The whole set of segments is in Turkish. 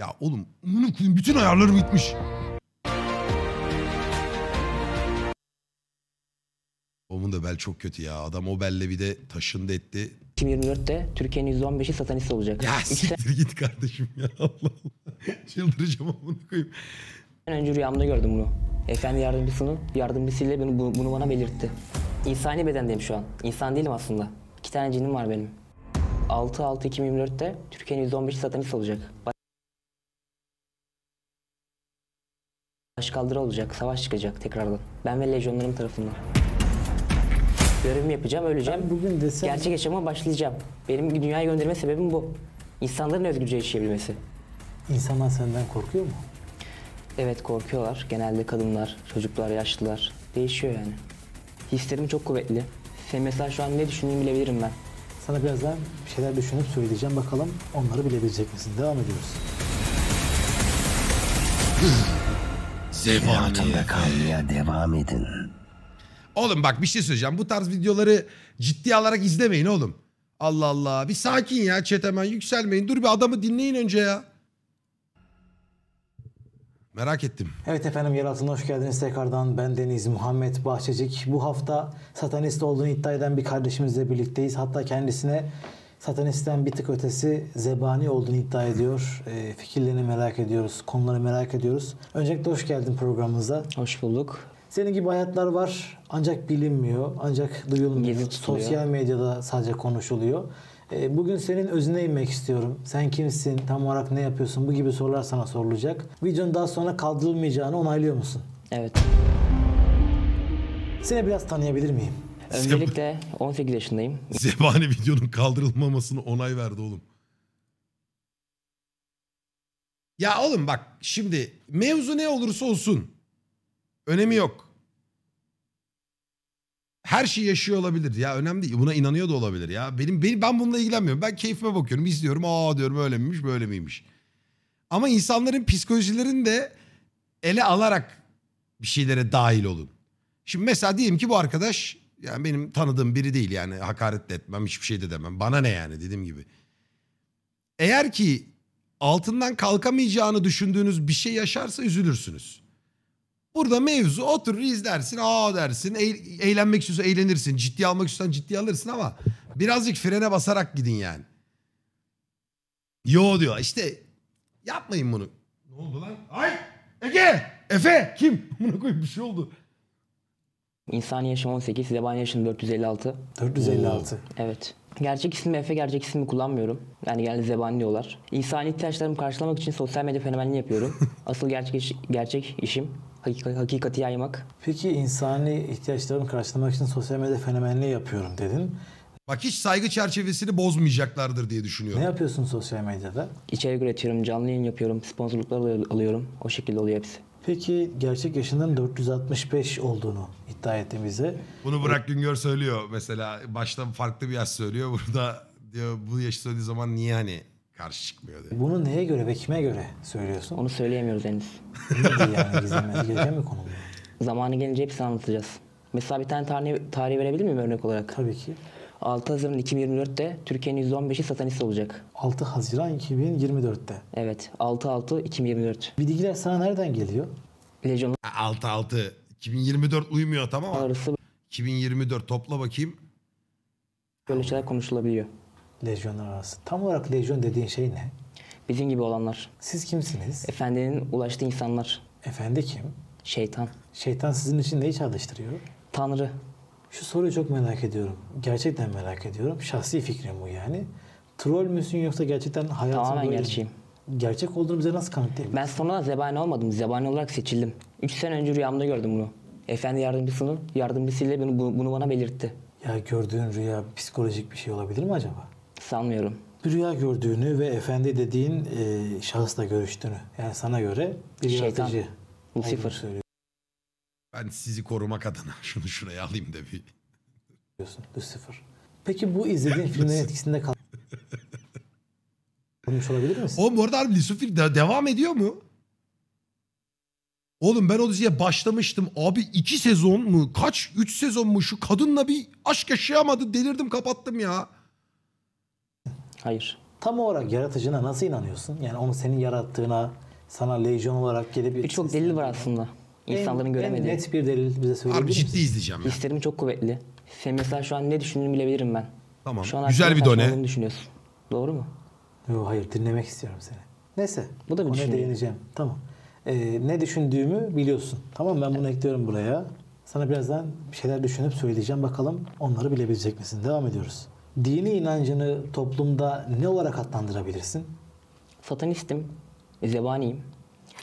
Ya oğlum koyayım bütün ayarlarım gitmiş. Onun da bel çok kötü ya. Adam o belle bir de taşındı etti. 2024'te Türkiye'nin %15'i satanist olacak. Ya siktir git kardeşim ya. Allah Allah. Çıldıracağım amına koyayım. önce rüyamda gördüm bunu. Efendi yardımcısının yardımcısıyla bunu, bunu, bunu bana belirtti. İnsani bedendeyim şu an. İnsan değilim aslında. İki tane cinim var benim. 6-6-2024'te Türkiye'nin %15'i satanist olacak. Başkaldırı olacak, savaş çıkacak tekrardan. Ben ve lejyonlarım tarafından. Görevimi yapacağım, öleceğim. Ben bugün desem Gerçek yaşama başlayacağım. Benim dünyaya gönderme sebebim bu. İnsanların özgürce yaşayabilmesi. insanlar senden korkuyor mu? Evet korkuyorlar. Genelde kadınlar, çocuklar, yaşlılar. Değişiyor yani. Hislerim çok kuvvetli. Sen mesela şu an ne düşündüğümü bilebilirim ben. Sana birazdan bir şeyler düşünüp söyleyeceğim. Bakalım onları bilebilecek misin? Devam ediyoruz. Hayatımda kalmaya devam edin. Oğlum bak bir şey söyleyeceğim. Bu tarz videoları ciddiye alarak izlemeyin oğlum. Allah Allah. Bir sakin ya chat hemen yükselmeyin. Dur bir adamı dinleyin önce ya. Merak ettim. Evet efendim yer altına hoş geldiniz tekrardan. Ben Deniz Muhammed Bahçecik. Bu hafta satanist olduğunu iddia eden bir kardeşimizle birlikteyiz. Hatta kendisine satanistten bir tık ötesi zebani olduğunu iddia ediyor. Ee, fikirlerini merak ediyoruz, konuları merak ediyoruz. Öncelikle hoş geldin programımıza. Hoş bulduk. Senin gibi hayatlar var ancak bilinmiyor, ancak duyulmuyor. Sosyal medyada sadece konuşuluyor. Ee, Bugün senin özüne inmek istiyorum. Sen kimsin, tam olarak ne yapıyorsun? Bu gibi sorular sana sorulacak. Videonun daha sonra kaldırılmayacağını onaylıyor musun? Evet. Seni biraz tanıyabilir miyim? Öncelikle 18 yaşındayım. Zebani videonun kaldırılmamasını onay verdi oğlum. Ya oğlum bak şimdi mevzu ne olursa olsun. Önemi yok. Her şey yaşıyor olabilir ya önemli değil. Buna inanıyor da olabilir ya. Benim, benim ben bununla ilgilenmiyorum. Ben keyfime bakıyorum, izliyorum. Aa diyorum öyle miymiş, böyle miymiş. Ama insanların psikolojilerini de ele alarak bir şeylere dahil olun. Şimdi mesela diyelim ki bu arkadaş yani benim tanıdığım biri değil yani hakaret de etmem hiçbir şey de demem. Bana ne yani dediğim gibi. Eğer ki altından kalkamayacağını düşündüğünüz bir şey yaşarsa üzülürsünüz. Burada mevzu oturur izlersin aa dersin eğ- eğlenmek istiyorsan eğlenirsin ciddiye almak istiyorsan ciddiye alırsın ama birazcık frene basarak gidin yani. Yo diyor işte yapmayın bunu. Ne oldu lan? Ay Ege Efe kim? Buna koyayım bir şey oldu. İnsani yaşım 18, zebani yaşım 456. 456. Evet. Gerçek ismi Efe, gerçek ismimi kullanmıyorum. Yani genelde zebani diyorlar. İnsani ihtiyaçlarımı karşılamak için sosyal medya fenomenliği yapıyorum. Asıl gerçek, iş- gerçek işim hakika- hakikati yaymak. Peki insani ihtiyaçlarımı karşılamak için sosyal medya fenomenliği yapıyorum dedin. Bak hiç saygı çerçevesini bozmayacaklardır diye düşünüyorum. Ne yapıyorsun sosyal medyada? İçerik üretiyorum, canlı yayın yapıyorum, sponsorluklar al- alıyorum. O şekilde oluyor hepsi. Peki gerçek yaşının 465 olduğunu iddia etti bize. Bunu Burak Güngör söylüyor mesela. Başta farklı bir yaş söylüyor. Burada diyor bu yaşı söylediği zaman niye hani karşı çıkmıyor diyor. Bunu neye göre ve kime göre söylüyorsun? Onu söyleyemiyoruz henüz. Nedir yani gizlenmesi gereken bir konu mu? Zamanı gelince hepsini anlatacağız. Mesela bir tane tarih, tarih verebilir miyim örnek olarak? Tabii ki. 6 Haziran 2024'te Türkiye'nin %15'i satanist olacak. 6 Haziran 2024'te. Evet 6-6-2024. Bilgiler sana nereden geliyor? Lejyonlar 6-6. 2024 uymuyor tamam ama arası 2024 topla bakayım. böyle şeyler konuşulabiliyor. Lejyonlar arası. Tam olarak lejyon dediğin şey ne? Bizim gibi olanlar. Siz kimsiniz? Efendinin ulaştığı insanlar. Efendi kim? Şeytan. Şeytan sizin için neyi çalıştırıyor? Tanrı. Şu soruyu çok merak ediyorum. Gerçekten merak ediyorum. Şahsi fikrim bu yani. Troll müsün yoksa gerçekten hayatın Tamamen böyle- gerçeğim. Gerçek olduğunu bize nasıl kanıtlayabilirsin? Ben sonradan zebani olmadım. Zebani olarak seçildim. 3 sene önce rüyamda gördüm bunu. Efendi yardımcısının yardımcısıyla bunu, bunu, bunu bana belirtti. Ya gördüğün rüya psikolojik bir şey olabilir mi acaba? Sanmıyorum. Bir rüya gördüğünü ve efendi dediğin e, şahısla görüştüğünü. Yani sana göre bir Şeytan. yaratıcı Lucifer. Ben sizi korumak adına şunu şuraya alayım da bir. Lucifer. Peki bu izlediğin filmlerin etkisinde kal- kalmış olabilir misin? Oğlum bu arada harbi Lucifer de- devam ediyor mu? Oğlum ben o diziye başlamıştım. Abi iki sezon mu? Kaç? Üç sezon mu? Şu kadınla bir aşk yaşayamadı. Delirdim kapattım ya. Hayır. Tam olarak yaratıcına nasıl inanıyorsun? Yani onu senin yarattığına, sana lejyon olarak gelip... Birçok delil var aslında. İnsanların En- göremediği. En net bir delil bize söyleyebilir misin? ciddi izleyeceğim ya. Hislerim çok kuvvetli. Sen mesela şu an ne düşündüğünü bilebilirim ben. Tamam. Şu an Güzel bir done. düşünüyorsun. Doğru mu? Yok hayır dinlemek istiyorum seni. Neyse. Bu da bir Ona değineceğim. Tamam. Ee, ne düşündüğümü biliyorsun. Tamam ben bunu ekliyorum buraya. Sana birazdan bir şeyler düşünüp söyleyeceğim. Bakalım onları bilebilecek misin? Devam ediyoruz. Dini inancını toplumda ne olarak adlandırabilirsin? Satanistim. Zebaniyim.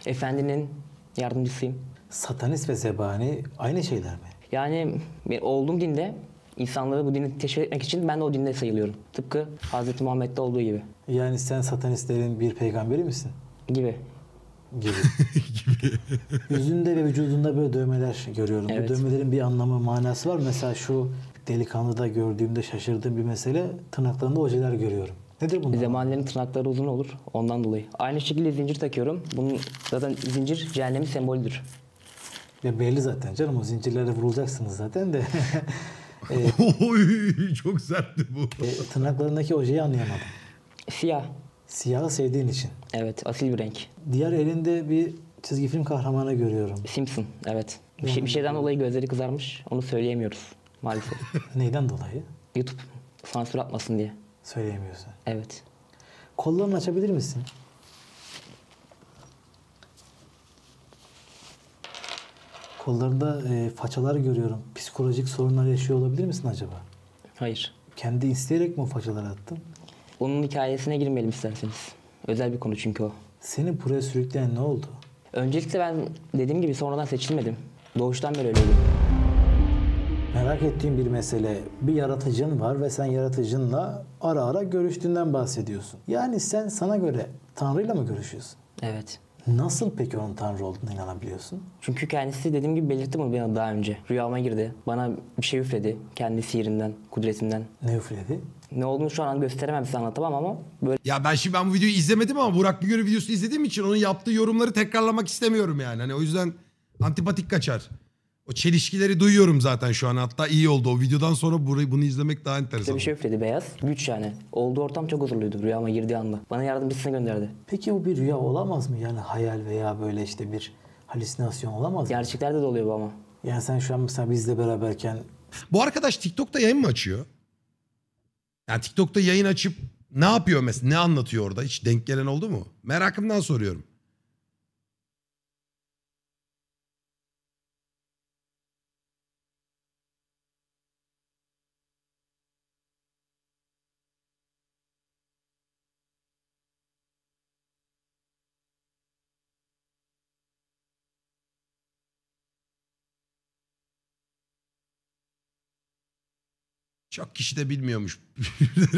Efendinin yardımcısıyım. Satanist ve zebani aynı şeyler mi? Yani olduğum dinde insanları bu dini teşvik etmek için ben de o dinde sayılıyorum. Tıpkı Hz. Muhammed'de olduğu gibi. Yani sen satanistlerin bir peygamberi misin? Gibi. Gibi. Yüzünde ve vücudunda böyle dövmeler görüyorum. Evet. Bu dövmelerin bir anlamı, manası var. mı? Mesela şu delikanlıda gördüğümde şaşırdığım bir mesele tırnaklarında ojeler görüyorum. Nedir bunlar? Zemanilerin tırnakları uzun olur ondan dolayı. Aynı şekilde zincir takıyorum. Bunun zaten zincir cehennemin sembolüdür. Ya belli zaten canım o zincirlere vurulacaksınız zaten de. e, Oy çok sertti bu. e, tırnaklarındaki ojeyi anlayamadım. Siyah. Siyahı sevdiğin için. Evet asil bir renk. Diğer elinde bir çizgi film kahramanı görüyorum. Simpson evet. Bir, şey, bir şeyden dolayı gözleri kızarmış. Onu söyleyemiyoruz maalesef. Neyden dolayı? YouTube sansür atmasın diye. Söyleyemiyorsun. Evet. Kollarını açabilir misin? Kollarında e, façalar görüyorum. Psikolojik sorunlar yaşıyor olabilir misin acaba? Hayır. Kendi isteyerek mi o façaları attın? Onun hikayesine girmeyelim isterseniz. Özel bir konu çünkü o. Seni buraya sürükleyen ne oldu? Öncelikle ben dediğim gibi sonradan seçilmedim. Doğuştan beri öyleydim. Merak ettiğim bir mesele. Bir yaratıcın var ve sen yaratıcınla ara ara görüştüğünden bahsediyorsun. Yani sen sana göre Tanrı'yla mı görüşüyorsun? Evet. Nasıl peki onun Tanrı olduğuna inanabiliyorsun? Çünkü kendisi dediğim gibi belirtti bunu bana daha önce. Rüyama girdi. Bana bir şey üfledi. Kendi sihirinden, kudretinden. Ne üfledi? Ne olduğunu şu an gösteremem size anlatamam ama böyle Ya ben şimdi ben bu videoyu izlemedim ama Burak Güngör'ün videosunu izlediğim için onun yaptığı yorumları tekrarlamak istemiyorum yani. Hani o yüzden antipatik kaçar. O çelişkileri duyuyorum zaten şu an. Hatta iyi oldu. O videodan sonra burayı bunu izlemek daha enteresan. bir şey üfledi beyaz. Güç yani. Olduğu ortam çok huzurluydu rüyama girdiği anda. Bana yardımcısını gönderdi. Peki bu bir rüya olamaz mı? Yani hayal veya böyle işte bir halüsinasyon olamaz mı? Gerçeklerde de oluyor bu ama. Yani sen şu an mesela bizle beraberken Bu arkadaş TikTok'ta yayın mı açıyor? Yani TikTok'ta yayın açıp ne yapıyor mesela? Ne anlatıyor orada? Hiç denk gelen oldu mu? Merakımdan soruyorum. Çok kişi de bilmiyormuş.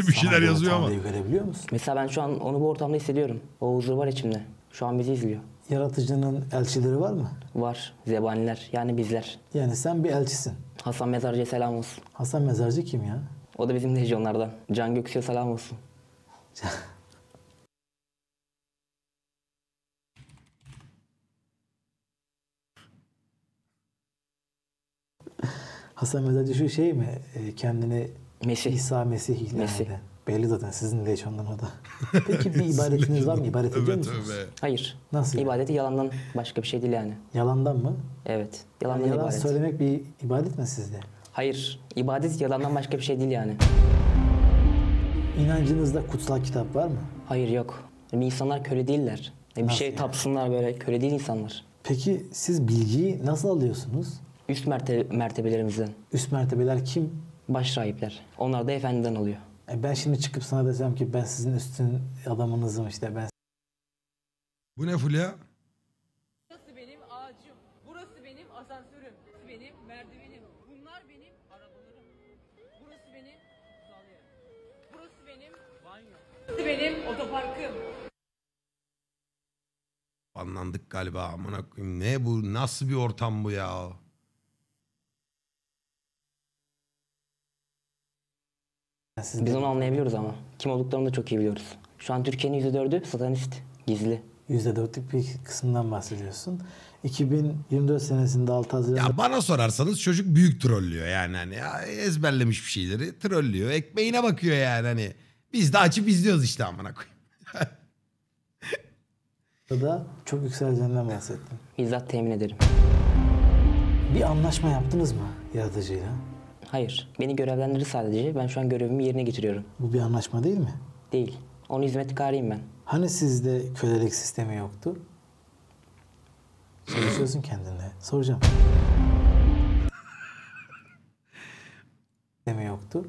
bir şeyler yazıyor ama. Tanrı'yı görebiliyor musun? Mesela ben şu an onu bu ortamda hissediyorum. O huzur var içimde. Şu an bizi izliyor. Yaratıcının elçileri var mı? Var. Zebaniler. Yani bizler. Yani sen bir elçisin. Hasan Mezarcı'ya selam olsun. Hasan Mezarcı kim ya? O da bizim lejyonlardan. Can Göksu'ya selam olsun. Hasan Mezarcı şu şey mi? E, kendini Mesih. İsa Mesih ilan Mesih. eden. Belli zaten sizin de o da. Peki bir ibadetiniz var mı? İbadet ediyor Tövbe musunuz? tövbe. Hayır. Nasıl yani? İbadeti yalandan başka bir şey değil yani. Yalandan mı? Evet. Yalandan Yalan ibadet. söylemek bir ibadet mi sizde? Hayır. İbadet yalandan başka bir şey değil yani. İnancınızda kutsal kitap var mı? Hayır yok. Bir insanlar köle değiller. Bir Nasıl şey yani? tapsınlar böyle. Köle değil insanlar. Peki siz bilgiyi nasıl alıyorsunuz? Üst merte mertebelerimizden. Üst mertebeler kim? Baş rahipler. Onlar da efendiden oluyor. E ben şimdi çıkıp sana desem ki ben sizin üstün adamınızım işte ben Bu ne Fulya? Burası benim ağacım. Burası benim asansörüm. Burası benim merdivenim. Bunlar benim arabalarım. Burası benim yerim. Burası benim banyo. Burası benim otoparkım. Anlandık galiba amına koyayım. Ne bu? Nasıl bir ortam bu ya? Sizin Biz onu anlayabiliyoruz ama. Kim olduklarını da çok iyi biliyoruz. Şu an Türkiye'nin %4'ü satanist. Gizli. %4'lük bir kısmından bahsediyorsun. 2024 senesinde 6 Haziran Ya bana sorarsanız çocuk büyük trollüyor yani hani ya ezberlemiş bir şeyleri trollüyor. Ekmeğine bakıyor yani hani. Biz de açıp izliyoruz işte amına koyayım. da çok yükseleceğinden bahsettin. Bizzat temin ederim. Bir anlaşma yaptınız mı yaratıcıyla? Hayır. Beni görevlendirir sadece. Ben şu an görevimi yerine getiriyorum. Bu bir anlaşma değil mi? Değil. Onun hizmetkarıyım ben. Hani sizde kölelik sistemi yoktu? Çalışıyorsun kendine. Soracağım. Sistemi yoktu.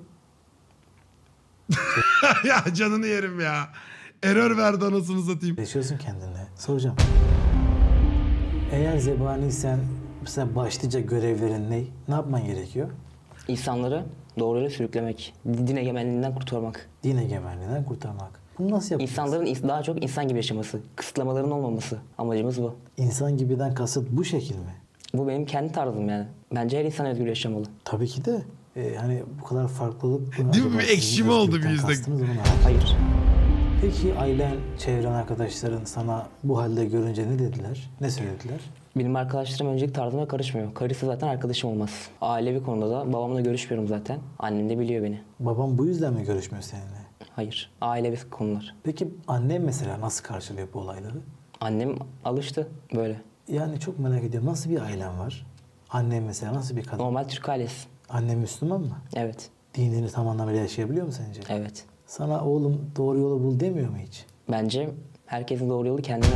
ya canını yerim ya. Error verdi anasını satayım. Yaşıyorsun kendine. Soracağım. Eğer zebaniysen mesela başlıca görevlerin ne? Ne yapman gerekiyor? İnsanları doğruyla sürüklemek. Din egemenliğinden kurtarmak. Din egemenliğinden kurtarmak. Bunu nasıl yapıyorsun? İnsanların ins- daha çok insan gibi yaşaması. Kısıtlamaların olmaması. Amacımız bu. İnsan gibiden kasıt bu şekil mi? Bu benim kendi tarzım yani. Bence her insan özgür yaşamalı. Tabii ki de. e, hani bu kadar farklılık... Değil mi? ekşime oldu bir yüzde. Hayır. Peki ailen, çevren arkadaşların sana bu halde görünce ne dediler? Ne söylediler? Benim arkadaşlarım öncelik tarzıma karışmıyor. Karısı zaten arkadaşım olmaz. Ailevi konuda da babamla görüşmüyorum zaten. Annem de biliyor beni. Babam bu yüzden mi görüşmüyor seninle? Hayır. Ailevi konular. Peki annem mesela nasıl karşılıyor bu olayları? Annem alıştı böyle. Yani çok merak ediyorum. Nasıl bir ailen var? Annem mesela nasıl bir kadın? Normal Türk ailesi. Annem Müslüman mı? Evet. Dinini tam anlamıyla yaşayabiliyor mu sence? Evet. Sana oğlum doğru yolu bul demiyor mu hiç? Bence herkesin doğru yolu kendine.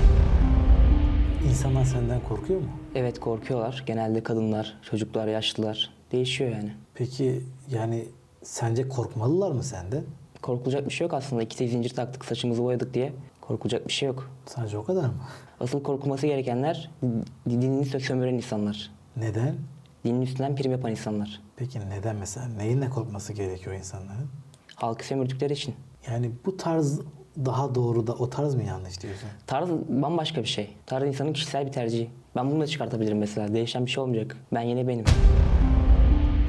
İnsanlar senden korkuyor mu? Evet korkuyorlar. Genelde kadınlar, çocuklar, yaşlılar. Değişiyor yani. Peki yani sence korkmalılar mı senden? Korkulacak bir şey yok aslında. İkisi zincir taktık, saçımızı boyadık diye. Korkulacak bir şey yok. Sadece o kadar mı? Asıl korkulması gerekenler dinini sö- sömüren insanlar. Neden? Dinin üstünden prim yapan insanlar. Peki neden mesela? Neyinle korkması gerekiyor insanların? Halkı sömürdükleri için. Yani bu tarz daha doğru da o tarz mı yanlış diyorsun? Tarz bambaşka bir şey. Tarz insanın kişisel bir tercihi. Ben bunu da çıkartabilirim mesela. Değişen bir şey olmayacak. Ben yine benim.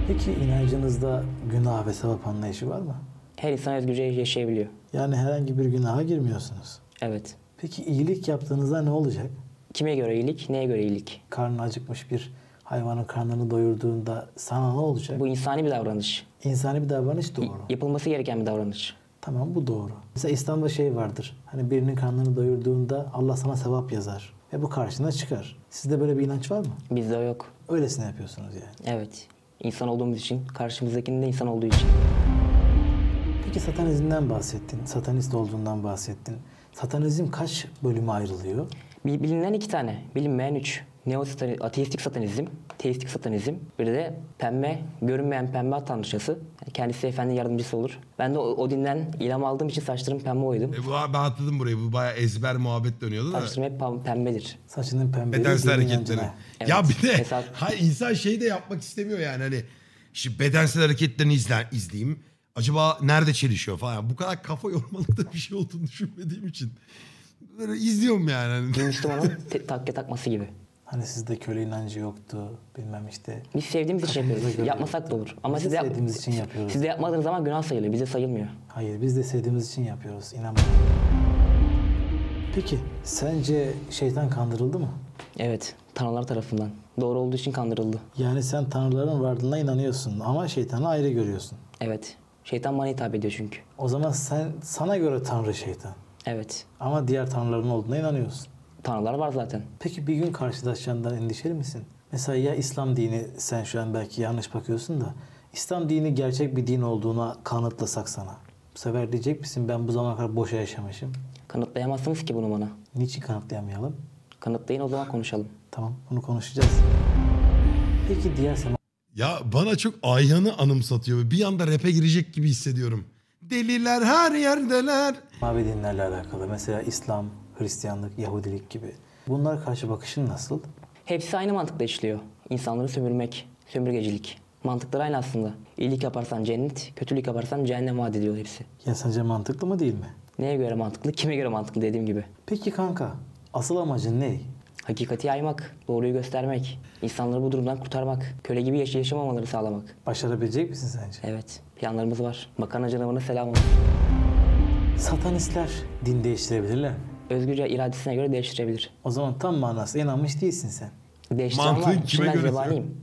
Peki inancınızda günah ve sevap anlayışı var mı? Her insan özgürce yaşayabiliyor. Yani herhangi bir günaha girmiyorsunuz. Evet. Peki iyilik yaptığınızda ne olacak? Kime göre iyilik, neye göre iyilik? Karnı acıkmış bir hayvanın karnını doyurduğunda sana ne olacak? Bu insani bir davranış. İnsani bir davranış doğru. Yapılması gereken bir davranış. Tamam bu doğru. Mesela İslam'da şey vardır. Hani birinin karnını doyurduğunda Allah sana sevap yazar. Ve bu karşına çıkar. Sizde böyle bir inanç var mı? Bizde yok. Öylesine yapıyorsunuz yani. Evet. İnsan olduğumuz için, karşımızdakinin de insan olduğu için. Peki satanizmden bahsettin. Satanist olduğundan bahsettin. Satanizm kaç bölüme ayrılıyor? Bil- Bilinen iki tane, bilinmeyen üç. Neo ateistik satanizm, teistik satanizm, bir de pembe, görünmeyen pembe at tanrıçası. Kendisi efendi yardımcısı olur. Ben de o, o dinden ilham aldığım için saçlarım pembe boyadım. E bu, ben atladım burayı. Bu bayağı ezber muhabbet dönüyordu da. Saçlarım hep pem- pembedir. Saçının pembeliği Bedensel hareketleri. Evet. Ya bir de Mesela- hayır, insan şey de yapmak istemiyor yani hani şimdi bedensel hareketlerini izler, izleyeyim. Acaba nerede çelişiyor falan. Bu kadar kafa yormalık da bir şey olduğunu düşünmediğim için. Böyle izliyorum yani. Bir Müslümanın takke takması gibi. Hani sizde köle inancı yoktu. Bilmem işte. Biz sevdiğimiz için yapıyoruz. Yapmasak da olur. Ama Biz siz, de sevdiğimiz için yapıyoruz. siz de yapmadığınız zaman günah sayılıyor. Bize sayılmıyor. Hayır biz de sevdiğimiz için yapıyoruz. İnan. Peki sence şeytan kandırıldı mı? Evet, tanrılar tarafından. Doğru olduğu için kandırıldı. Yani sen tanrıların varlığına inanıyorsun ama şeytanı ayrı görüyorsun. Evet. Şeytan bana hitap ediyor çünkü. O zaman sen sana göre tanrı şeytan. Evet. Ama diğer tanrıların olduğuna inanıyorsun. Tanrılar var zaten. Peki bir gün karşılaşacağından endişeli misin? Mesela ya İslam dini sen şu an belki yanlış bakıyorsun da İslam dini gerçek bir din olduğuna kanıtlasak sana. Bu sefer diyecek misin ben bu zamana kadar boşa yaşamışım. Kanıtlayamazsınız ki bunu bana. Niçin kanıtlayamayalım? Kanıtlayın o zaman konuşalım. Tamam bunu konuşacağız. Peki diğer Ya bana çok Ayhan'ı anımsatıyor. Bir anda rap'e girecek gibi hissediyorum. Deliler her yerdeler. semavi dinlerle alakalı mesela İslam, Hristiyanlık, Yahudilik gibi. Bunlara karşı bakışın nasıl? Hepsi aynı mantıkla işliyor. İnsanları sömürmek, sömürgecilik. Mantıkları aynı aslında. İyilik yaparsan cennet, kötülük yaparsan cehennem vaat ediyor hepsi. Ya sence mantıklı mı değil mi? Neye göre mantıklı, kime göre mantıklı dediğim gibi. Peki kanka asıl amacın ne? Hakikati yaymak, doğruyu göstermek, insanları bu durumdan kurtarmak, köle gibi yaş- yaşamamaları sağlamak. Başarabilecek misin sence? Evet, planlarımız var. Makarna canavarına selam olsun. Satanistler din değiştirebilirler mi? Özgürce iradesine göre değiştirebilir. O zaman tam manasıyla inanmış değilsin sen. Değiştiren Mantığın var. kime Şimdi ben göre zebaniyim.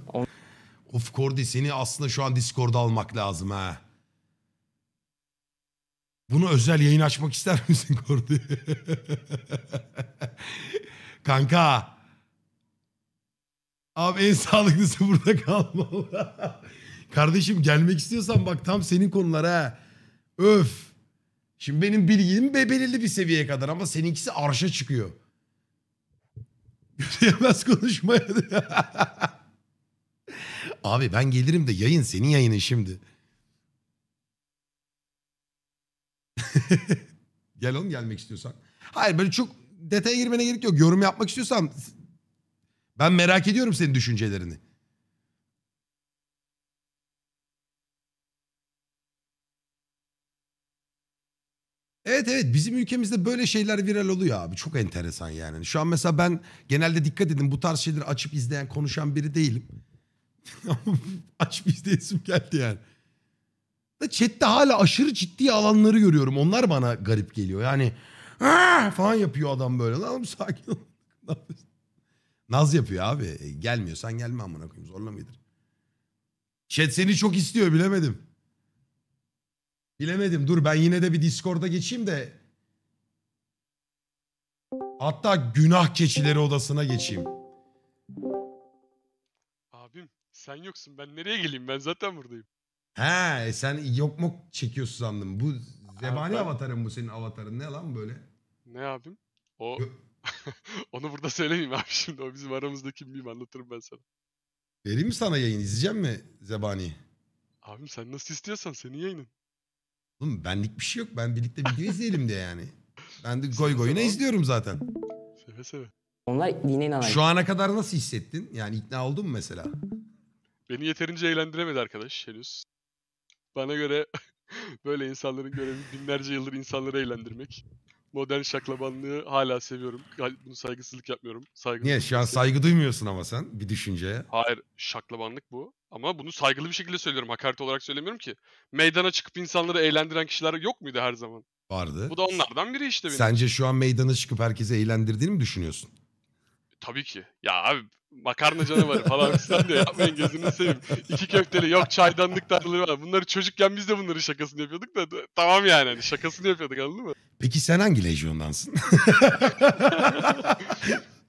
Of Kordi seni aslında şu an Discord'da almak lazım ha. Bunu özel yayın açmak ister misin Kordi? Kanka. Abi en sağlıklısı burada kalmalı. Kardeşim gelmek istiyorsan bak tam senin konular ha. Öf. Şimdi benim bilgim be- belirli bir seviyeye kadar ama seninkisi arşa çıkıyor. Yemez konuşmaya. Abi ben gelirim de yayın senin yayının şimdi. Gel oğlum gelmek istiyorsan. Hayır böyle çok detaya girmene gerek yok. Yorum yapmak istiyorsan ben merak ediyorum senin düşüncelerini. Evet evet bizim ülkemizde böyle şeyler viral oluyor abi. Çok enteresan yani. Şu an mesela ben genelde dikkat edin bu tarz şeyleri açıp izleyen konuşan biri değilim. Açıp izleyesim geldi yani. Da chatte hala aşırı ciddi alanları görüyorum. Onlar bana garip geliyor. Yani "Aa!" falan yapıyor adam böyle. Lan sakin ol. Naz yapıyor abi. E, gelmiyorsan gelme amına koyayım. Zorla mıdır? Chat seni çok istiyor bilemedim. Bilemedim. Dur ben yine de bir Discord'a geçeyim de. Hatta günah keçileri odasına geçeyim. Abim sen yoksun ben nereye geleyim ben zaten buradayım. He e sen yok mu çekiyorsun sandım. Bu zebani ben- avatarın bu senin avatarın ne lan böyle? Ne abim? O Yo- onu burada söylemeyeyim abi şimdi o bizim aramızdaki miyim anlatırım ben sana. Vereyim mi sana yayın izleyeceğim mi zebani? Abim sen nasıl istiyorsan senin yayının. Oğlum benlik bir şey yok. Ben birlikte video izleyelim diye yani. Ben de goy goyuna izliyorum zaten. Seve seve. Onlar dine inanan. Şu ana kadar nasıl hissettin? Yani ikna oldun mu mesela? Beni yeterince eğlendiremedi arkadaş henüz. Bana göre böyle insanların görevi binlerce yıldır insanları eğlendirmek. Modern şaklabanlığı hala seviyorum. Bunu saygısızlık yapmıyorum. Saygı Niye? Şu an saygı duymuyorsun ama sen bir düşünceye. Hayır, şaklabanlık bu. Ama bunu saygılı bir şekilde söylüyorum. Hakaret olarak söylemiyorum ki. Meydana çıkıp insanları eğlendiren kişiler yok muydu her zaman? Vardı. Bu da onlardan biri işte benim. Sence şu an meydana çıkıp herkese eğlendirdiğini mi düşünüyorsun? Tabii ki. Ya abi makarna canavarı falan sen de yapmayın gözünü seveyim. İki köfteli yok çaydanlık tatlıları var. Bunları çocukken biz de bunların şakasını yapıyorduk da tamam yani hani şakasını yapıyorduk anladın mı? Peki sen hangi lejyondansın?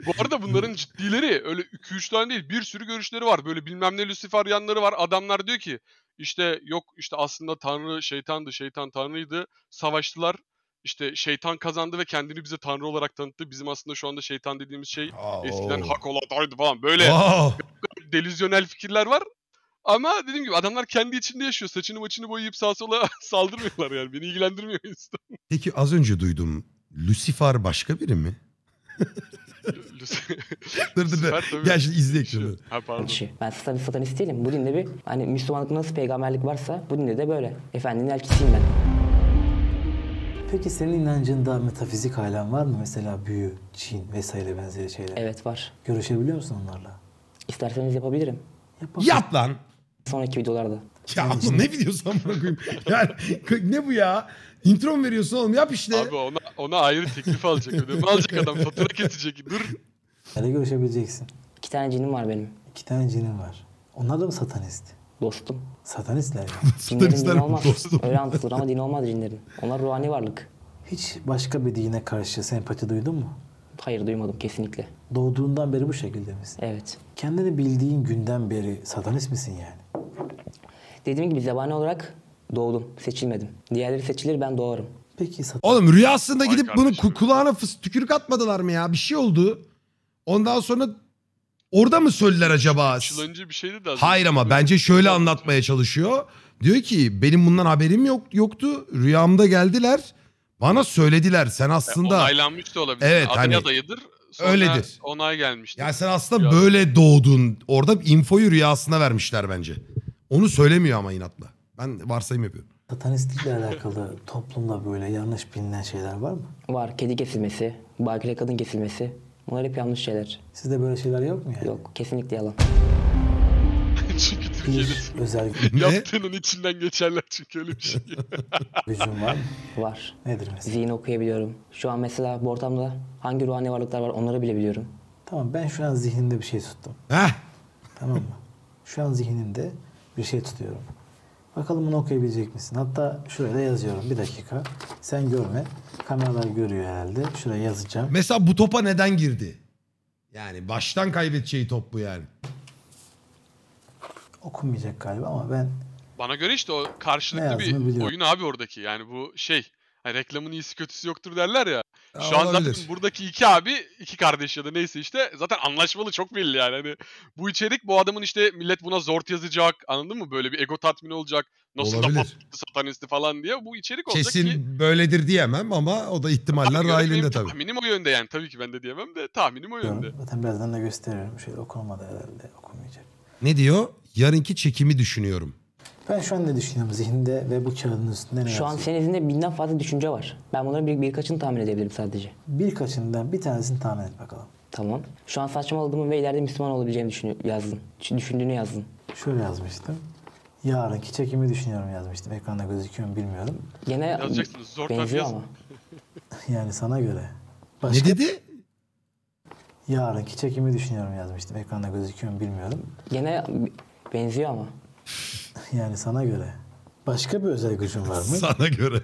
Bu arada bunların ciddileri öyle 2-3 tane değil bir sürü görüşleri var. Böyle bilmem ne Lucifer yanları var. Adamlar diyor ki işte yok işte aslında Tanrı şeytandı, şeytan Tanrıydı. Savaştılar. İşte şeytan kazandı ve kendini bize Tanrı olarak tanıttı. Bizim aslında şu anda şeytan dediğimiz şey eskiden Oo. hak oladaydı falan. Böyle Wow. delüzyonel fikirler var. Ama dediğim gibi adamlar kendi içinde yaşıyor. Saçını maçını boyayıp sağa sola saldırmıyorlar yani. Beni ilgilendirmiyor yüzden. Peki az önce duydum. Lucifer başka biri mi? Dur dur dur. Gel şimdi izleyek Şu- şunu. Ha pardon. kişi. Ben tabii satanist değilim. Bu dinde bir hani Müslümanlıkta nasıl peygamberlik varsa bu dinde de böyle. Efendinin elçisiyim ben. Peki senin inancında metafizik alem var mı? Mesela büyü, cin vesaire benzeri şeyler. Evet var. Görüşebiliyor musun onlarla? İsterseniz yapabilirim. Yapalım. Yap lan. Sonraki videolarda. Ya oğlum ne videosu amına koyayım? Yani ne bu ya? Intro mu veriyorsun oğlum? Yap işte. Abi ona, ona ayrı teklif alacak. Ödeme alacak adam. Fatura kesecek. Dur. Nerede görüşebileceksin? İki tane cinim var benim. İki tane cinin var. Onlar da mı satanist? Dostum. Satanistler yani. Cinlerin Satanistler dini olmaz. dostum. Öyle anlatılır ama dini olmaz cinlerin. Onlar ruhani varlık. Hiç başka bir dine karşı sempati duydun mu? Hayır duymadım kesinlikle. Doğduğundan beri bu şekilde misin? Evet. Kendini bildiğin günden beri satanist misin yani? Dediğim gibi zebani olarak doğdum. Seçilmedim. Diğerleri seçilir ben doğarım. Peki sat Oğlum rüyasında Vay gidip kardeşim. ku- kulağına fıs tükürük atmadılar mı ya? Bir şey oldu. Ondan sonra orada mı söylediler acaba? Önce bir şeydi de. az Hayır önce. ama bence şöyle anlatmaya çalışıyor. Diyor ki benim bundan haberim yok yoktu. Rüyamda geldiler. Bana söylediler. Sen aslında Onaylanmış da olabilir. Evet, Aday hani- adayıdır. Sonra öyledir. onay gelmiştir. ya sen aslında Ya. böyle doğdun. Orada infoyu rüyasına vermişler bence. Onu söylemiyor ama inatla. Ben varsayım yapıyorum. satanistlikle alakalı toplumda böyle yanlış bilinen şeyler var mı? Var kedi kesilmesi, bakire kadın kesilmesi. Bunlar hep yanlış şeyler. Sizde böyle şeyler yok mu yani? Yok kesinlikle yalan. çünkü Türkiye'de Bir özel Ne? yaptığının içinden geçerler çünkü öyle bir şey. gücün var mı? Var. Nedir mesela? Zihin okuyabiliyorum. Şu an mesela bu ortamda hangi ruhani varlıklar var onları bile biliyorum. Tamam ben şu an zihnimde bir şey tuttum. Heh. Tamam mı? Şu an zihnimde bir şey tutuyorum. Bakalım bunu okuyabilecek misin? Hatta şuraya da yazıyorum. Bir dakika. Sen görme. Kameralar görüyor herhalde. Şuraya yazacağım. Mesela bu topa neden girdi? Yani baştan kaybedeceği top bu yani. Okunmayacak galiba ama ben Bana göre işte o Ne karşılıklı bir biliyorum. oyun abi oradaki. Yani bu şey hani reklamın iyisi kötüsü yoktur derler ya. Ya Şu an olabilir. zaten buradaki iki abi, iki kardeş ya da neyse işte zaten anlaşmalı çok belli yani. Hani bu içerik bu adamın işte millet buna zort yazacak anladın mı? Böyle bir ego tatmini olacak. Nasıl Olabilir. da satanisti falan diye bu içerik olacak Kesin ki. böyledir diyemem ama o da ihtimaller Abi dahilinde tabii. Tahminim o yönde yani tabii ki ben de diyemem de tahminim o yönde. Zaten birazdan da gösteriyorum. Şöyle okunmadı herhalde. Okunmayacak. Ne diyor? Yarınki çekimi düşünüyorum. Ben şu an ne düşünüyorum zihninde ve bu kağıdın üstünde ne Şu an yazıyor? senin izinde binden fazla düşünce var. Ben bunların bir, birkaçını tahmin edebilirim sadece. Birkaçından bir tanesini tahmin et bakalım. Tamam. Şu an saçmaladığımı ve ileride Müslüman olabileceğimi düşünü yazdın. Düşündüğünü yazdın. Şöyle yazmıştım. Yarınki çekimi düşünüyorum yazmıştım. Ekranda gözüküyor mu bilmiyorum. Gene Yazacaksınız, zor benziyor ama. Yani sana göre. Ne Başka dedi? yarınki çekimi düşünüyorum yazmıştım. Ekranda gözüküyor mu bilmiyorum. Gene benziyor ama. Yani sana göre. Başka bir özel gücün var mı? Sana göre.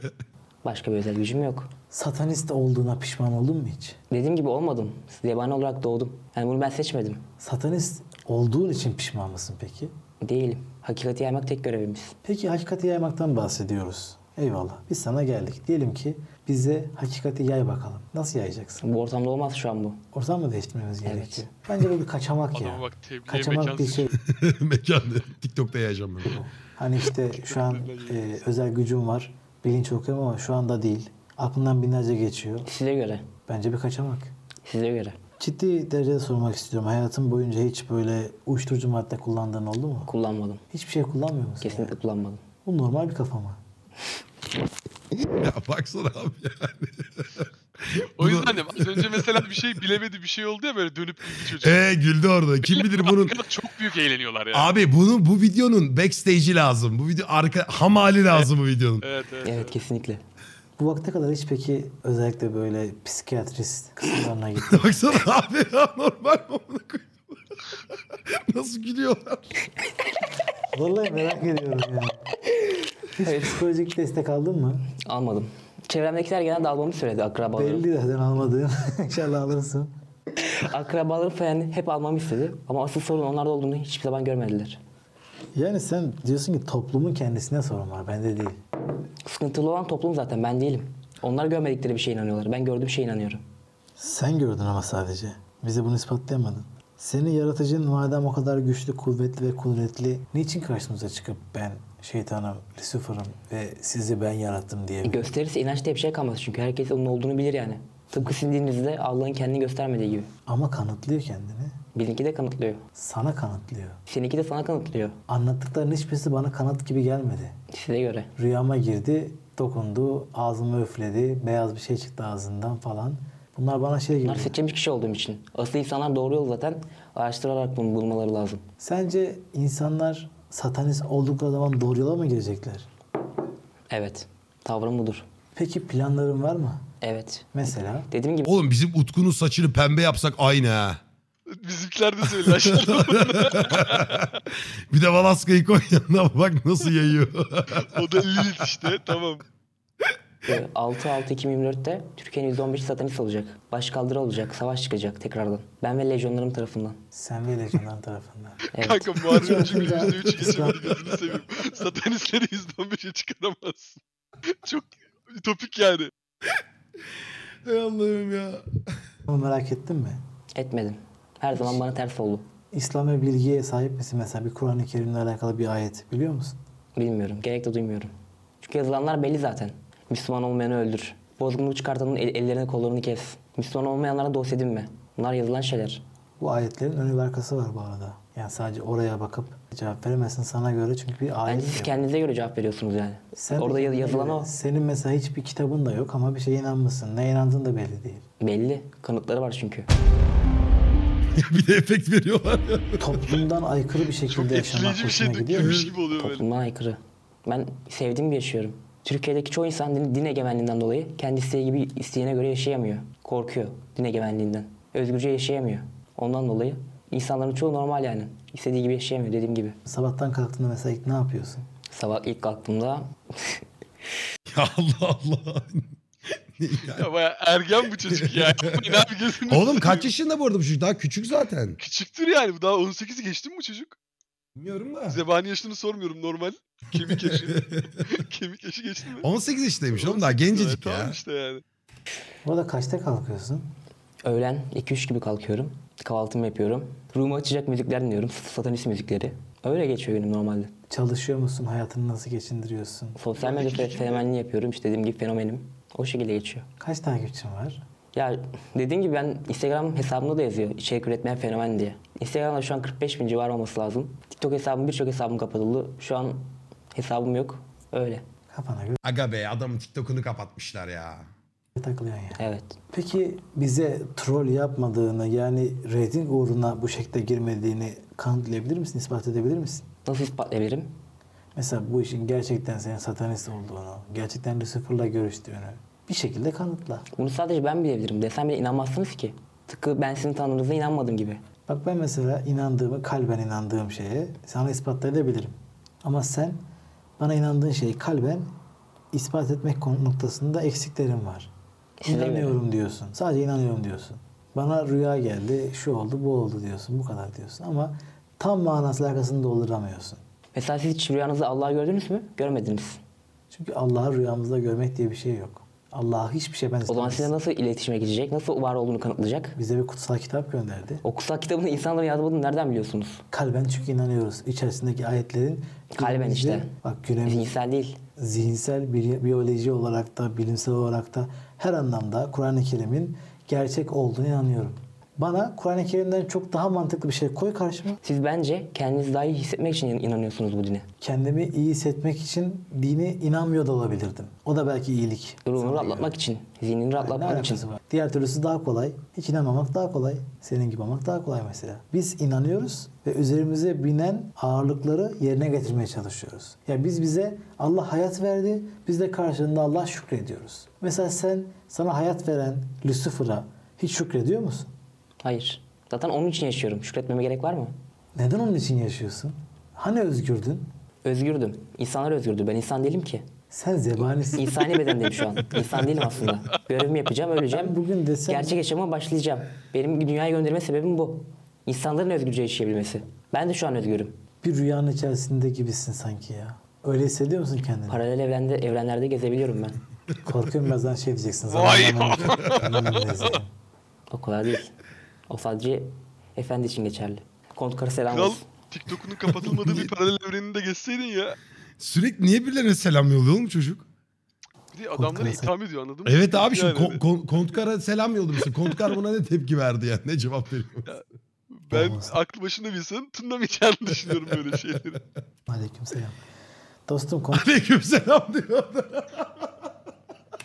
Başka bir özel gücüm yok. Satanist olduğuna pişman oldun mu hiç? Dediğim gibi olmadım. Zebani olarak doğdum. Yani bunu ben seçmedim. Satanist olduğun için pişman mısın peki? Değilim. Hakikati yaymak tek görevimiz. Peki hakikati yaymaktan bahsediyoruz. Eyvallah. Biz sana geldik. Diyelim ki bize hakikati yay bakalım. Nasıl yayacaksın? Bu ortamda olmaz şu an bu. Ortam mı değiştirmemiz Evet. gerekiyor? Bence bu bir kaçamak ya. Bak Kaçamak mekan bir şey. Mekanda. TikTok'ta yayacağım ben. Hani işte şu an e, özel gücüm var. Bilinç okuyorum ama şu anda değil. Aklından binlerce geçiyor. Size göre. Bence bir kaçamak. Size göre. Ciddi derecede sormak istiyorum. Hayatın boyunca hiç böyle uyuşturucu madde kullandığın oldu mu? Kullanmadım. Hiçbir şey kullanmıyor musun? Kesinlikle yani? kullanmadım. Bu normal bir kafa mı? Ya baksana abi yani. O yüzden de az önce mesela bir şey bilemedi bir şey oldu ya böyle dönüp güldü çocuk. Ee güldü orada. Kim bilir bunun... Çok büyük eğleniyorlar yani. Abi bunu bu videonun backstage'i lazım. Bu video arka hamali lazım bu videonun. Evet evet. Evet kesinlikle. Bu vakte kadar hiç peki özellikle böyle psikiyatrist kısımlarına gittin? Baksana abi ya normal mi? Nasıl gülüyorlar? Vallahi merak ediyorum ya. Hiç psikolojik destek aldın mı? Almadım. Çevremdekiler genelde almamı söyledi akrabalarım. Belli zaten almadığın. İnşallah alırsın. Akrabalarım falan hep almamı istedi. Ama asıl sorun onlarda olduğunu hiçbir zaman görmediler. Yani sen diyorsun ki toplumun kendisine sorun var. Bende değil. Sıkıntılı olan toplum zaten ben değilim. Onlar görmedikleri bir şeye inanıyorlar. Ben gördüğüm şeye inanıyorum. Sen gördün ama sadece. Bize bunu ispatlayamadın. Senin yaratıcın madem o kadar güçlü, kuvvetli ve kudretli niçin karşımıza çıkıp ben şeytanım, Lucifer'ım ve sizi ben yarattım diye Gösterirse inanç diye bir şey kalmaz çünkü herkes onun olduğunu bilir yani. Tıpkı sizin dininizde Allah'ın kendini göstermediği gibi. Ama kanıtlıyor kendini. Benimki de kanıtlıyor. Sana kanıtlıyor. Seninki de sana kanıtlıyor. Anlattıkların hiçbirisi bana kanıt gibi gelmedi. Size göre. Rüyama girdi, dokundu, ağzıma üfledi, beyaz bir şey çıktı ağzından falan. Bunlar bana şey gibi. Bunlar seçilmiş kişi olduğum için. Asıl insanlar doğru yol zaten araştırarak bunu bulmaları lazım. Sence insanlar satanist oldukları zaman doğru yola mı girecekler? Evet. Tavrım budur. Peki planların var mı? Evet. Mesela Dediğim gibi Oğlum bizim Utku'nun saçını pembe yapsak aynı ha. Bizimkiler de söyledi aşağıda. Bir de Valaska'yı koy yanına bak nasıl yayıyor. o da Lilith işte tamam. E, 6-6-2024'te Türkiye'nin %15'i satanist olacak. Başkaldırı olacak. Savaş çıkacak tekrardan. Ben ve lejyonlarım tarafından. sen ve lejyonların tarafından. Evet. Kanka Muharrem çünkü Yakında- %3 geçemedi gözünü seveyim. Satanistleri %15'e çıkaramazsın. Çok ütopik yani. Ey Allah'ım ya. Ama merak ettin mi? Etmedim. Her zaman bana ters oldu. İslam ve bilgiye sahip misin? Mesela bir Kur'an-ı Kerim'le alakalı bir ayet biliyor musun? Bilmiyorum. Gerek de duymuyorum. Çünkü yazılanlar belli zaten. Müslüman olmayanı öldür. Bozgunluğu çıkartanın el- ellerini kollarını kes. Müslüman olmayanlara dost edinme. Bunlar yazılan şeyler. Bu ayetlerin önü ve arkası var bu arada. Yani sadece oraya bakıp cevap veremezsin sana göre çünkü bir ayet Bence siz yok. kendinize göre cevap veriyorsunuz yani. Sen Orada yaz- yazılan o. Senin mesela hiçbir kitabın da yok ama bir şeye inanmışsın. Ne inandığın da belli değil. Belli. Kanıtları var çünkü. bir de efekt veriyorlar. Toplumdan aykırı bir Çok şekilde yaşamak etkileyici bir şey hoşuna gidiyor. dökülmüş gibi oluyor böyle. Toplumdan aykırı. Ben sevdiğim gibi yaşıyorum. Türkiye'deki çoğu insan din, din egemenliğinden dolayı kendi isteği gibi isteğine göre yaşayamıyor. Korkuyor din egemenliğinden. Özgürce yaşayamıyor. Ondan dolayı insanların çoğu normal yani. İstediği gibi yaşayamıyor dediğim gibi. Sabahtan kalktığında mesela ilk ne yapıyorsun? Sabah ilk kalktığımda Ya Allah Allah. Ne ya? Ya baya ergen bu çocuk ya. Oğlum kaç yaşında bu arada bu çocuk? Daha küçük zaten. Küçüktür yani. Bu daha 18'i geçti mi bu çocuk? Bilmiyorum da. Zebani yaşını sormuyorum normal. Kemik yaşı. Kemik yaşı geçti mi? 18 yaşındaymış oğlum daha 18 gencecik Tamam ya. işte yani. Bu arada kaçta kalkıyorsun? öğlen 2-3 gibi kalkıyorum. Kahvaltımı yapıyorum. Ruhumu açacak müzikler dinliyorum. Satanist müzikleri. Öyle geçiyor günüm normalde. Çalışıyor musun? Hayatını nasıl geçindiriyorsun? Sosyal medya fe- fenomenliği yapıyorum. İşte dediğim gibi fenomenim. O şekilde geçiyor. Kaç takipçin var? Ya dediğim gibi ben Instagram hesabımda da yazıyor içerik üretmeyen fenomen diye. Instagram'da şu an 45 bin civarı olması lazım. TikTok hesabım birçok hesabım kapatıldı. Şu an hesabım yok. Öyle. Kafana göre Aga be adamın TikTok'unu kapatmışlar ya. takılıyorsun yani. Evet. Peki bize troll yapmadığını yani reyting uğruna bu şekilde girmediğini kanıtlayabilir misin? ispat edebilir misin? Nasıl ispatlayabilirim? Mesela bu işin gerçekten senin satanist olduğunu, gerçekten Lucifer'la görüştüğünü bir şekilde kanıtla. Bunu sadece ben bilebilirim. Desem bile inanmazsınız ki. Tıpkı ben sizin tanrınıza inanmadım gibi. Bak ben mesela inandığımı, kalben inandığım şeye sana ispatlayabilirim. Ama sen bana inandığın şeyi kalben ispat etmek noktasında eksiklerin var. Size İnanıyorum diyorsun. Sadece inanıyorum diyorsun. Bana rüya geldi, şu oldu, bu oldu diyorsun. Bu kadar diyorsun. Ama tam manasıyla arkasını dolduramıyorsun. Mesela siz hiç rüyanızda Allah'ı gördünüz mü? Görmediniz. Çünkü Allah'ı rüyamızda görmek diye bir şey yok. Allah'a hiçbir şey ben O zaman size nasıl iletişime geçecek? Nasıl var olduğunu kanıtlayacak? Bize bir kutsal kitap gönderdi. O kutsal kitabını insanların yazmadığını nereden biliyorsunuz? Kalben çünkü inanıyoruz. İçerisindeki ayetlerin Kalben işte. Bak günümüz, Zihinsel değil. zihinsel, bi- biyoloji olarak da, bilimsel olarak da her anlamda Kur'an-ı Kerim'in gerçek olduğunu inanıyorum. Bana Kur'an-ı Kerim'den çok daha mantıklı bir şey koy karşıma. Siz bence kendinizi daha iyi hissetmek için inanıyorsunuz bu dine. Kendimi iyi hissetmek için dine inanmıyor da olabilirdim. O da belki iyilik. Ruhunu rahatlatmak için, zihnini rahatlatmak için. var? Diğer türlüsü daha kolay. Hiç inanmamak daha kolay. Senin gibi olmak daha kolay mesela. Biz inanıyoruz ve üzerimize binen ağırlıkları yerine getirmeye çalışıyoruz. Ya biz bize Allah hayat verdi, biz de karşılığında Allah şükrediyoruz. Mesela sen sana hayat veren Lucifer'a hiç şükrediyor musun? Hayır. Zaten onun için yaşıyorum. Şükretmeme gerek var mı? Neden onun için yaşıyorsun? Hani özgürdün? Özgürdüm. İnsanlar özgürdü. Ben insan değilim ki. Sen zebanisin. İnsani bedendeyim şu an. İnsan değilim aslında. Görevimi yapacağım, öleceğim. Ben bugün desem- Gerçek yaşama başlayacağım. Benim dünyaya gönderme sebebim bu. İnsanların özgürce yaşayabilmesi. Ben de şu an özgürüm. Bir rüyanın içerisinde gibisin sanki ya. Öyle hissediyor musun kendini? Paralel evrende, evrenlerde gezebiliyorum ben. Korkuyorum birazdan şey diyeceksin. Vay! O kadar değil. O sadece efendi için geçerli. Kont karı selam Kral olsun. TikTok'unun kapatılmadığı bir paralel evreninde geçseydin ya. Sürekli niye birilerine selam yolluyor oğlum çocuk? Bir de adamları Kontkara itham ediyor anladın mı? Evet abi şimdi Yani Kon- Kon- Kontkara selam yollamışsın. Kontkar buna ne tepki verdi yani? Ne cevap veriyor? ben Olmaz. aklı başında bir insanın tınlamayacağını düşünüyorum böyle şeyleri. Aleyküm selam. Dostum Aleyküm selam diyor.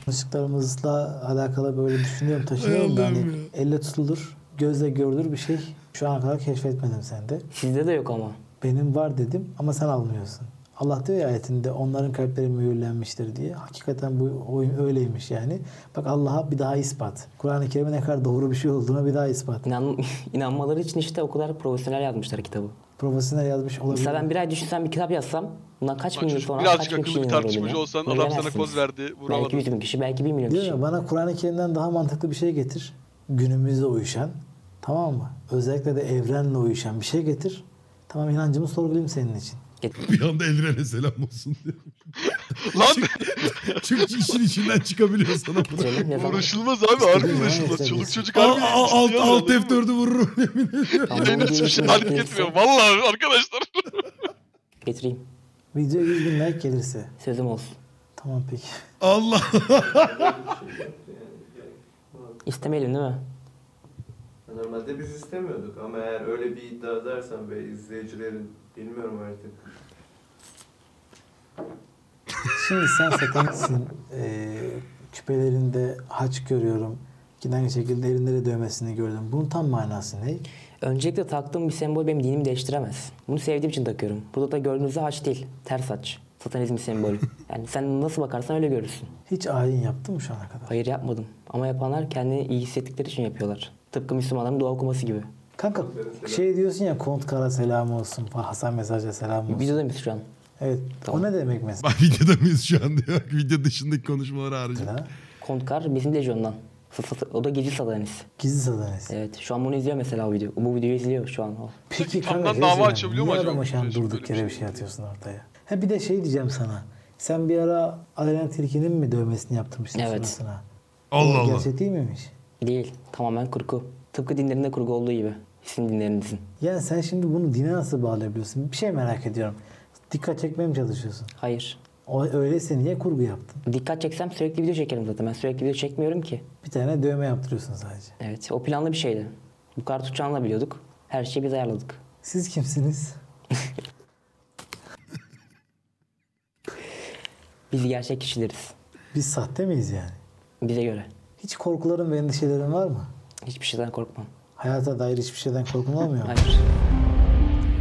konuştuklarımızla alakalı böyle düşünüyorum, taşıyorum da hani Allah'ım ya. elle tutulur, gözle görülür bir şey şu ana kadar keşfetmedim sende. Sizde de yok ama. Benim var dedim ama sen almıyorsun. Allah diyor ya ayetinde onların kalpleri mühürlenmiştir diye. Hakikaten bu oyun öyleymiş yani. Bak Allah'a bir daha ispat. Kur'an-ı Kerim'e ne kadar doğru bir şey olduğuna bir daha ispat. İnan, inanmaları için işte o kadar profesyonel yazmışlar kitabı. Profesyonel yazmış olabilir. Mesela ben bir ay düşünsem bir kitap yazsam bundan kaç Lan bin yıl çocuk sonra birazcık kaç bin kişi akıllı bir inanır tartışmacı olsan adam sana koz verdi Belki vuramadın. 100 bin kişi, belki 1 milyon Diyor kişi. ya bana Kur'an-ı Kerim'den daha mantıklı bir şey getir. Günümüzde uyuşan. Tamam mı? Özellikle de evrenle uyuşan bir şey getir. Tamam inancımı sorgulayayım senin için. Bir anda Elren'e selam olsun diyor. Lan Çünkü işin içinden çıkabiliyor sana uğraşılmaz abi harbi uğraşılmaz. Çoluk çocuk harbi al, alt, alt anladın mı? F4'ü vururum yemin ediyorum. Bu hiçbir şey gelirse getiriyor. Vallahi arkadaşlar. Getireyim. Video 100 bin like gelirse. Sözüm olsun. Tamam peki. Allah. İstemeyelim değil mi? Normalde biz istemiyorduk ama eğer öyle bir iddia edersen ve izleyicilerin bilmiyorum artık. Şimdi sen satanistsin. Ee, küpelerinde haç görüyorum. Giden şekilde elinde dövmesini gördüm. Bunun tam manası ne? Öncelikle taktığım bir sembol benim dinimi değiştiremez. Bunu sevdiğim için takıyorum. Burada da gördüğünüz haç değil, ters haç. Satanizm sembolü. Yani sen nasıl bakarsan öyle görürsün. Hiç ayin yaptın mı şu ana kadar? Hayır yapmadım. Ama yapanlar kendini iyi hissettikleri için yapıyorlar. Tıpkı Müslümanların dua okuması gibi. Kanka şey diyorsun ya Kont Kara selam olsun. Hasan Mesaj'a selam olsun. Videoda mıyız şu an? Evet. Tamam. O ne demek mesela? Bak videoda mıyız şu an diyor. Video dışındaki konuşmaları harici. Kontkar bizim lejyondan. Sı- sı- O da gizli satanist. Gizli satanist. Evet şu an bunu izliyor mesela o video. Bu videoyu izliyor şu an o. Peki İthamdan kanka, dava şey açabiliyor mu Niye acaba adama bu şu an çocuk? durduk yere bir şey şey atıyorsun ortaya? Ha bir de şey diyeceğim sana. Sen bir ara Alenen Tilki'nin mi dövmesini yaptırmıştın Evet. suratına? Allah Allah. Gerçek değil miymiş? Değil. Tamamen kurgu. Tıpkı dinlerinde kurgu olduğu gibi. Sizin dinlerinizin. Yani sen şimdi bunu dine nasıl bağlayabiliyorsun? Bir şey merak ediyorum. Dikkat çekmeye mi çalışıyorsun? Hayır. O öyleyse niye kurgu yaptın? Dikkat çeksem sürekli video çekerim zaten. Ben sürekli video çekmiyorum ki. Bir tane dövme yaptırıyorsun sadece. Evet o planlı bir şeydi. Bu kadar tutacağını da biliyorduk. Her şeyi biz ayarladık. Siz kimsiniz? Biz gerçek kişileriz. Biz sahte miyiz yani? Bize göre. Hiç korkuların ve endişelerin var mı? Hiçbir şeyden korkmam. Hayata dair hiçbir şeyden korkun olmuyor mu? Hayır.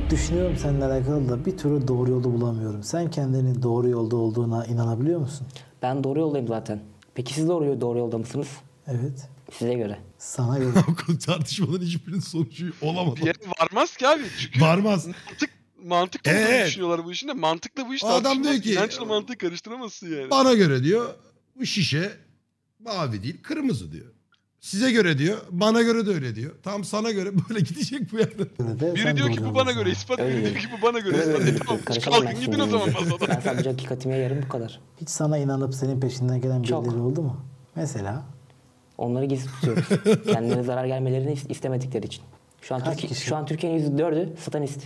Düşünüyorum seninle alakalı da bir türlü doğru yolu bulamıyorum. Sen kendinin doğru yolda olduğuna inanabiliyor musun? Ben doğru yoldayım zaten. Peki siz doğru, doğru yolda mısınız? Evet. Size göre. Sana göre. Bu tartışmaların hiçbirinin sonucu olamadı. Bir yere varmaz ki abi. Çünkü Varmaz. mantık mantık olduğunu Evet. düşünüyorlar bu işin de. Mantıkla bu iş adam diyor ki- İnançla mantığı karıştıramazsın yani. Bana göre diyor bu şişe mavi değil kırmızı diyor. Size göre diyor. Bana göre de öyle diyor. Tam sana göre böyle gidecek bu yerden. göre de Biri sen diyor ki bu bana göre ispat, biri diyor ki bu bana göre ispat. E tamam kalkın gidin o zaman masadan. Ben sadece hakikatime yarım bu kadar. Hiç sana inanıp senin peşinden gelen birileri oldu mu? Mesela Onları gizli tutuyoruz. Kendilerine zarar gelmelerini is- istemedikleri için. Şu an, Türkiye, şu an Türkiye'nin %4'ü satanist.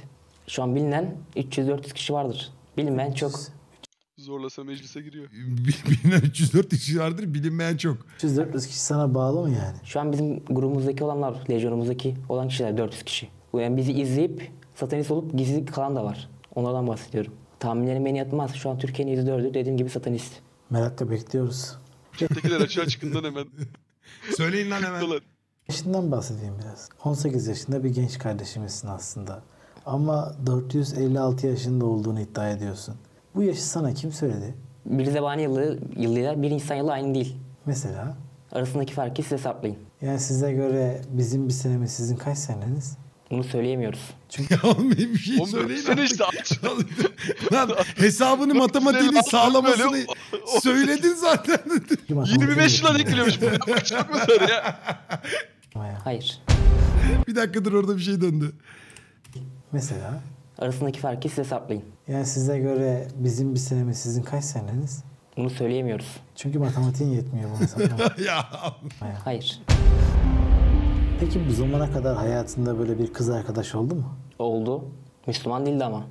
Şu an bilinen 300-400 kişi vardır. Bilinmeyen çok. Zorlasa meclise giriyor. Bilinen 304 kişi vardır bilinmeyen çok. 300-400 kişi sana bağlı mı yani? Şu an bizim grubumuzdaki olanlar, lejyonumuzdaki olan kişiler 400 kişi. Yani bizi izleyip satanist olup gizli kalan da var. Onlardan bahsediyorum. Tahminlerim beni yatmaz. Şu an Türkiye'nin %4'ü dediğim gibi satanist. Merakla bekliyoruz. Ötekiler açığa çıkından hemen Söyleyin lan hemen. Yaşından bahsedeyim biraz. 18 yaşında bir genç kardeşimizsin aslında. Ama 456 yaşında olduğunu iddia ediyorsun. Bu yaşı sana kim söyledi? Bir zebani yılı, yılıyla bir insan yılı aynı değil. Mesela Arasındaki farkı siz hesaplayın. yani size göre bizim bir senemiz sizin kaç seneniz? Bunu söyleyemiyoruz. ya oğlum bir şey 14 söyleyin. artık. işte. Lan hesabını matematiğini sağlamasını söyledin zaten. 25 yıl ekliyormuş. Bu yapmak çok mu ya? Hayır. bir dakika dur orada bir şey döndü. Mesela Arasındaki farkı siz hesaplayın. yani size göre bizim bir senemiz sizin kaç seneniz? Bunu söyleyemiyoruz. Çünkü matematiğin yetmiyor bunu hesaplamak. ya Hayır. Peki bu zamana kadar hayatında böyle bir kız arkadaş oldu mu? Oldu. Müslüman değildi ama.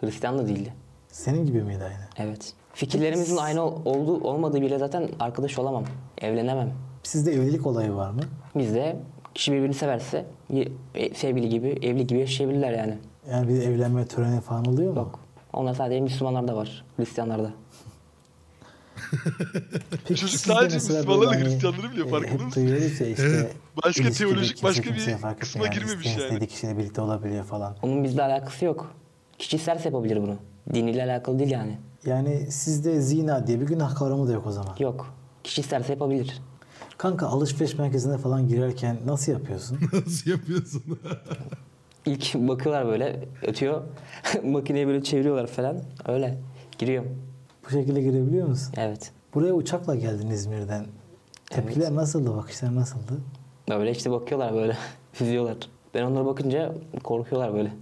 Hristiyan da değildi. Senin gibi miydi aynı? Evet. Fikirlerimizin aynı ol- olduğu olmadığı bile zaten arkadaş olamam. Evlenemem. Sizde evlilik olayı var mı? Bizde kişi birbirini severse e, sevgili gibi, evli gibi yaşayabilirler yani. Yani bir evlenme töreni falan oluyor mu? Yok. Onlar sadece Müslümanlarda var. Hristiyanlarda. Peki sadece Müslümanlarla hani, Hristiyanları biliyor, e, farkında mısın? duyuyoruz ya işte Başka teolojik başka bir kısma girmemiş yani. istediği kişiyle birlikte olabiliyor falan. Onun bizle alakası yok. Kişi isterse yapabilir bunu. Diniyle alakalı değil yani. Yani sizde zina diye bir günah kavramı da yok o zaman. Yok. Kişi isterse yapabilir. Kanka alışveriş merkezine falan girerken nasıl yapıyorsun? nasıl yapıyorsun? İlk bakıyorlar böyle ötüyor. Makineyi böyle çeviriyorlar falan. Öyle. Giriyorum. Bu şekilde girebiliyor musun? Evet. Buraya uçakla geldin İzmir'den. Tepkiler nasıldı? Bakışlar nasıldı? Böyle işte bakıyorlar böyle. Süzüyorlar. Ben onlara bakınca korkuyorlar böyle.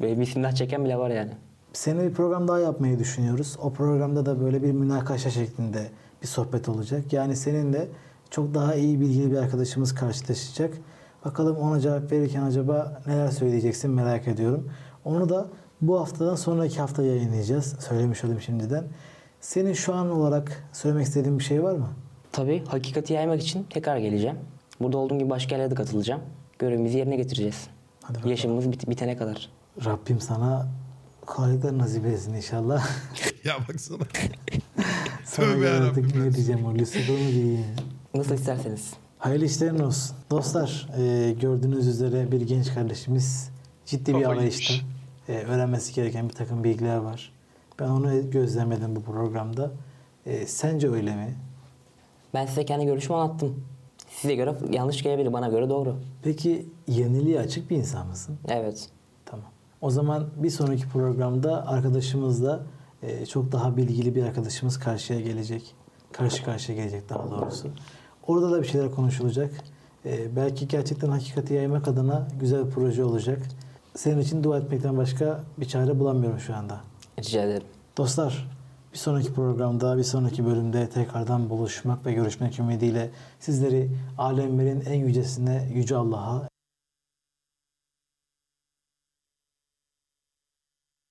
Böyle bismillah çeken bile var yani. Seninle bir program daha yapmayı düşünüyoruz. O programda da böyle bir münakaşa şeklinde bir sohbet olacak. Yani seninle çok daha iyi bilgili bir arkadaşımız karşılaşacak. Bakalım ona cevap verirken acaba neler söyleyeceksin merak ediyorum. Onu da bu haftadan sonraki hafta yayınlayacağız. Söylemiş olayım şimdiden. Senin şu an olarak söylemek istediğin bir şey var mı? Tabii hakikati yaymak için tekrar geleceğim. Burada olduğum gibi başka yerlere de katılacağım. Görevimizi yerine getireceğiz. Hadi bakalım. Yaşımız bit- bitene kadar. Rabbim sana kolaylıklar nasip etsin inşallah. ya baksana. sana Tövbe yarabbim. ne diyeceğim o Lucifer mı diyeyim? Nasıl isterseniz. Hayırlı işlerin olsun. Dostlar e, gördüğünüz üzere bir genç kardeşimiz ciddi bir Kafayı arayışta. E, öğrenmesi gereken bir takım bilgiler var. Ben onu gözlemedim bu programda. E, sence öyle mi? Ben size kendi görüşümü anlattım. Size göre yanlış gelebilir, bana göre doğru. Peki yeniliğe açık bir insan mısın? Evet. Tamam. O zaman bir sonraki programda arkadaşımızla e, çok daha bilgili bir arkadaşımız karşıya gelecek. Karşı karşıya gelecek daha doğrusu. Orada da bir şeyler konuşulacak. E, belki gerçekten hakikati yaymak adına güzel bir proje olacak. Senin için dua etmekten başka bir çare bulamıyorum şu anda. Rica ederim. Dostlar bir sonraki programda, bir sonraki bölümde tekrardan buluşmak ve görüşmek ümidiyle sizleri alemlerin en yücesine, Yüce Allah'a